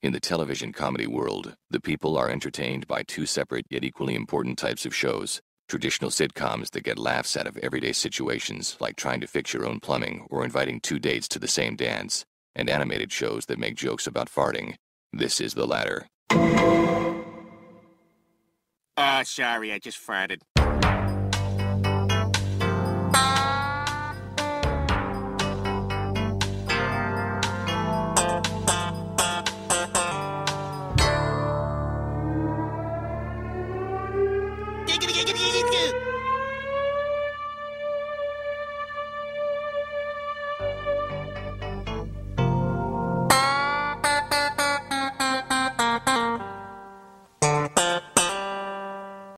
In the television comedy world, the people are entertained by two separate yet equally important types of shows. Traditional sitcoms that get laughs out of everyday situations, like trying to fix your own plumbing or inviting two dates to the same dance, and animated shows that make jokes about farting. This is the latter. Ah, sorry, I just farted. ぎゅぎゅぎゅぎゅ